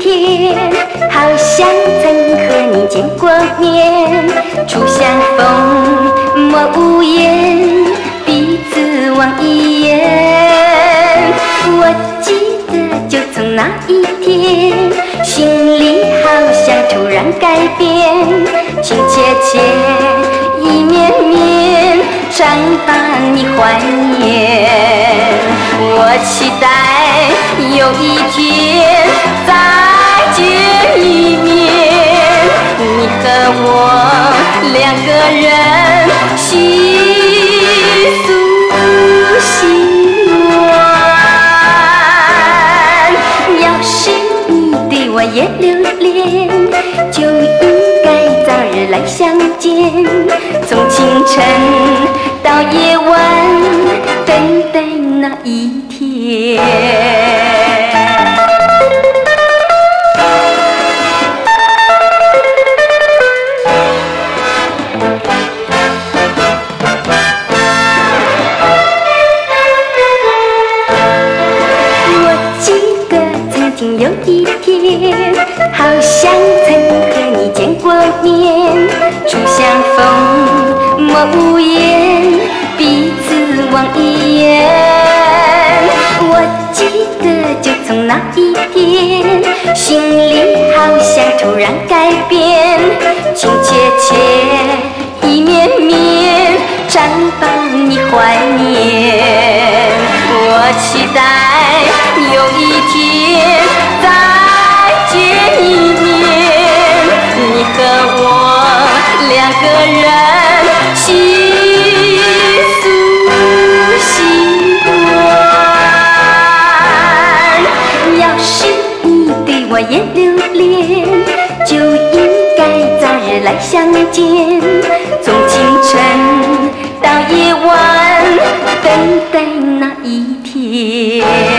天，好像曾和你见过面，初相逢莫无言，彼此望一眼。我记得就从那一天，心里好像突然改变，情切切，意绵绵，常把你怀念。我期待有一天再见一面，你和我两个人细诉心愿。要是你对我也留恋，就应该早日来相见，从清晨到夜晚。等待那一天，有一天，好像曾和你见过面，初相逢莫无言，彼此望一眼。我记得就从那一天，心里好像突然改变，情切切，意绵绵，常把你怀念。我期待相见。从清晨到夜晚，等待那一天。